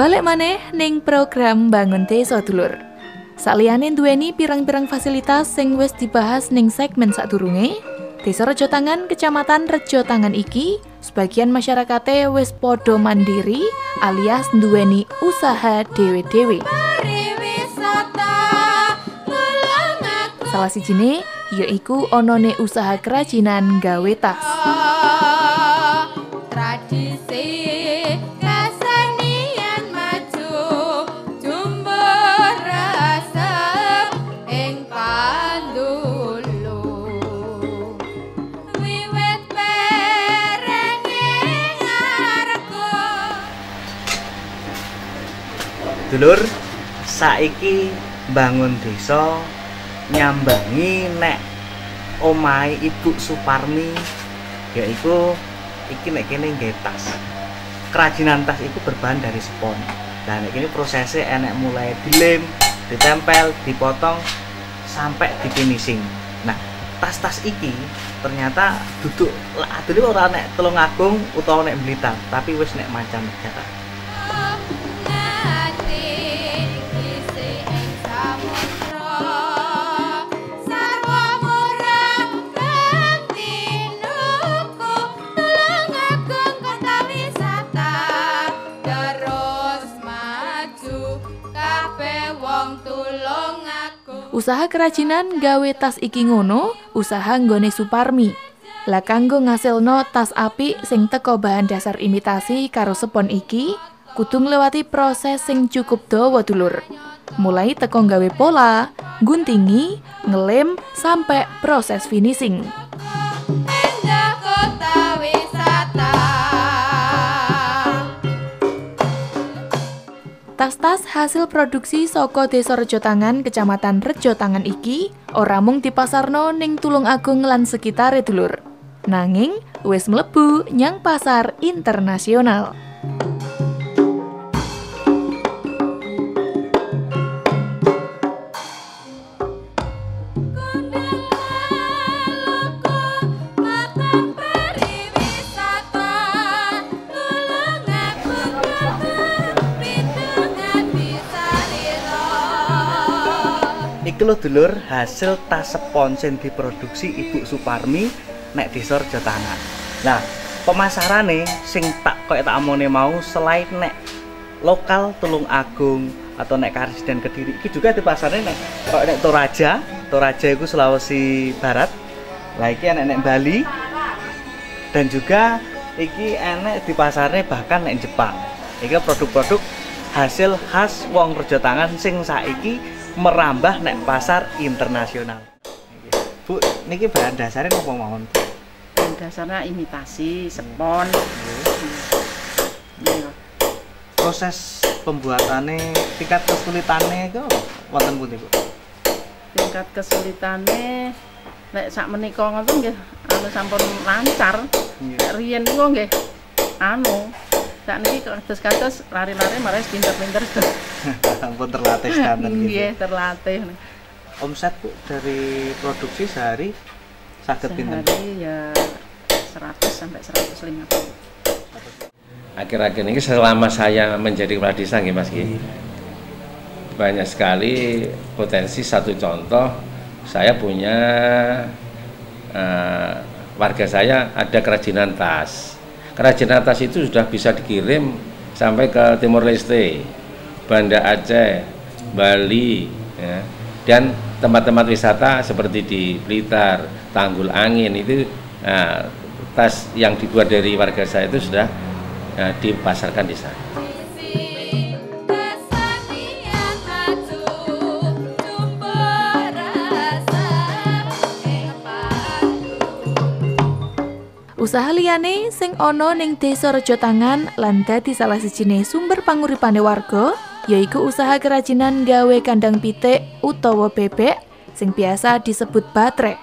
Balik maneh ning program Bangun Desa Dulur. Saliyane duweni pirang-pirang fasilitas sing wis dibahas ning segmen sadurunge, Desa Rejo Tangan, Kecamatan Rejo Tangan iki, sebagian masyarakatnya wis podo mandiri alias duweni usaha dewe-dewe. Salah sijine yaiku onone usaha kerajinan gawe tas. Dulur, saiki bangun desa nyambangi nek omahe Ibu Suparmi yaiku iki nek kene nggih tas. Kerajinan tas itu berbahan dari spon. Nah nek ini prosesnya enek mulai dilem, ditempel, dipotong sampai di finishing. Nah, tas-tas iki ternyata duduk lah dulu ora nek telung agung utawa nek blitar, tapi wis nek macam Usaha kerajinan gawe tas iki ngono, usaha nggone Suparmi. Lah kanggo ngasilno tas api sing teko bahan dasar imitasi karo sepon iki, kudu nglewati proses sing cukup dawa dulur. Mulai teko gawe pola, guntingi, ngelem, sampai proses finishing. Tas-tas hasil produksi saka Desa Rejo Tangan, Kecamatan Rejo Tangan iki ora mung dipasarno ning Tulung Agung lan sekitare dulur. Nanging wis mlebu nyang pasar internasional. Iki lho dulur hasil tas sepon sing diproduksi Ibu Suparmi nek desa Rejo Tangan. Nah, pemasarane sing tak koyo tak amone mau selain nek lokal Tulung Agung atau nek Karisden Kediri iki juga di pasarnya nek koyo nek Toraja, Toraja itu Sulawesi Barat. Lah iki nek Bali dan juga iki enek di pasarnya bahkan nek Jepang. Iki produk-produk hasil khas wong Rejo Tangan sing saiki merambah nek pasar internasional. Bu, niki bahan dasarnya apa mawon? Bahan dasarnya imitasi, sepon. Iya. Proses pembuatannya, tingkat kesulitannya itu wonten pundi, Bu? Tingkat kesulitannya nek sak menika ngoten nggih anu sampun lancar. Iya. Nek riyen niku nggih anu sak niki kados-kados lari-lari malah pinter-pinter. Ampun terlatih sedanten gitu. Nggih, terlatih. Omset Bu dari produksi sehari saged pinten? Sehari ya 100 sampai 150. akhir-akhir ini selama saya menjadi kepala desa nggih Mas Ki. Banyak sekali potensi satu contoh saya punya eh, warga saya ada kerajinan tas. Kerajinan tas itu sudah bisa dikirim sampai ke Timur Leste, Banda Aceh, Bali, ya. dan tempat-tempat wisata seperti di Blitar, Tanggul Angin itu nah, tas yang dibuat dari warga saya itu sudah eh, dipasarkan di sana. Usaha liyane sing ana ning Desa Rejo Tangan lan dadi salah sijine sumber panguripane warga yaiku usaha kerajinan gawe kandang pitik utawa bebek sing biasa disebut batrek.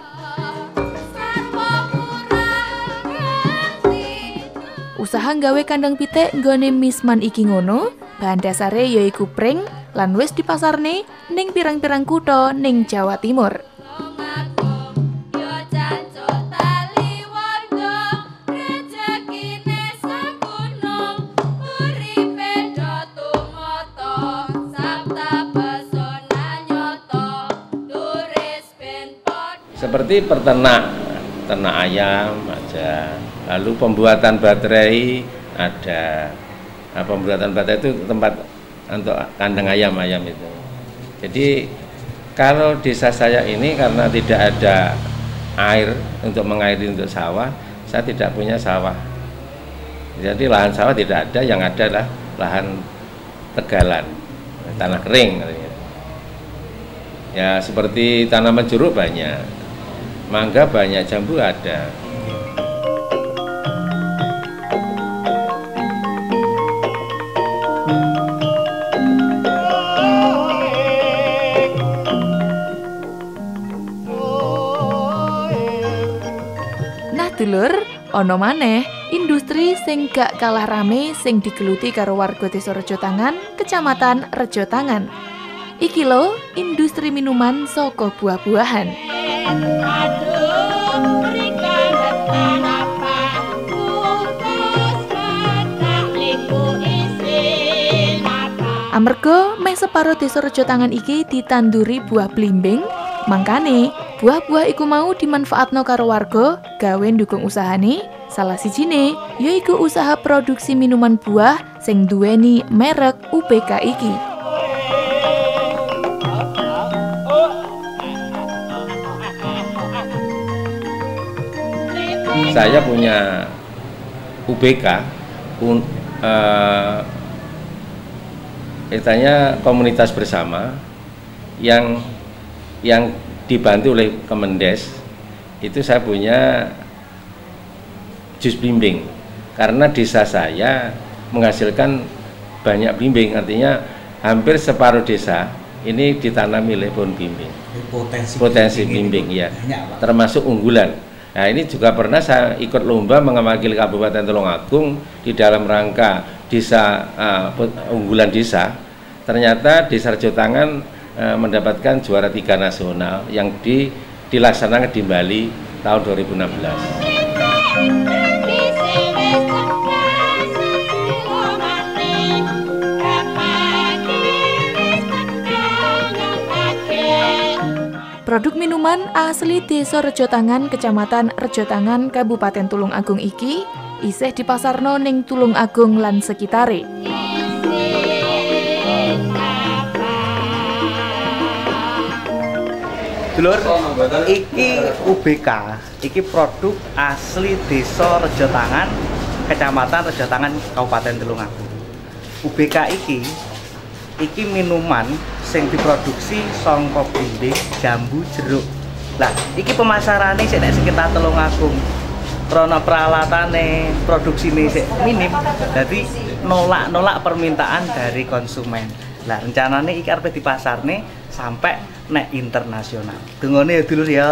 Usaha gawe kandang pitik nggone Misman iki ngono, bahan dasare yaiku pring lan wis dipasarne ning pirang-pirang kutha ning Jawa Timur. Seperti peternak ternak ayam ada lalu pembuatan baterai ada. Nah, pembuatan baterai itu tempat untuk kandang ayam ayam itu. Jadi kalau desa saya ini karena tidak ada air untuk mengairi untuk sawah saya tidak punya sawah. Jadi lahan sawah tidak ada yang ada adalah lahan tegalan tanah kering ya seperti tanaman jeruk banyak mangga banyak jambu ada Nah dulur, ono maneh industri sing gak kalah rame sing digeluti karo warga desa Rejo Tangan, Kecamatan Rejo Tangan. Iki lo industri minuman soko buah-buahan. Amerga meh separo desa Rejo Tangan iki ditanduri buah blimbing, mangkane buah-buah iku mau dimanfaatno karo warga gawe ndukung usahane. Salah sijine yaiku usaha produksi minuman buah sing duweni merek UBK iki. Saya punya UBK un, eh, istilahnya komunitas bersama yang yang dibantu oleh Kemendes. Itu saya punya jus blimbing karena desa saya menghasilkan banyak blimbing artinya hampir separuh desa ini ditanami oleh pohon blimbing Potensi, potensi blimbing ya Banyak, Pak. termasuk unggulan nah ini juga pernah saya ikut lomba mengambil Kabupaten Tulungagung di dalam rangka desa uh, unggulan desa. Ternyata desa Rejo Tangan uh, mendapatkan juara tiga nasional yang di, dilaksanakan di Bali tahun 2016 Produk minuman asli Desa Rejotangan, Kecamatan Rejotangan, Kabupaten Tulung Agung iki isih dipasarno ning Tulung Agung lan sekitare. Dulur, iki UBK, iki produk asli Desa Rejo Tangan, Kecamatan Rejo Tangan, Kabupaten Tulungagung. UBK iki iki minuman sing diproduksi saka blimbing jambu jeruk. Lah, iki pemasarane sik nek sekitar Tulungagung. Krana peralatane produksine sik minim, dadi nolak-nolak permintaan dari konsumen. Lah, rencanane iki arep dipasarne sampai nek internasional. Dungone ya dulur ya.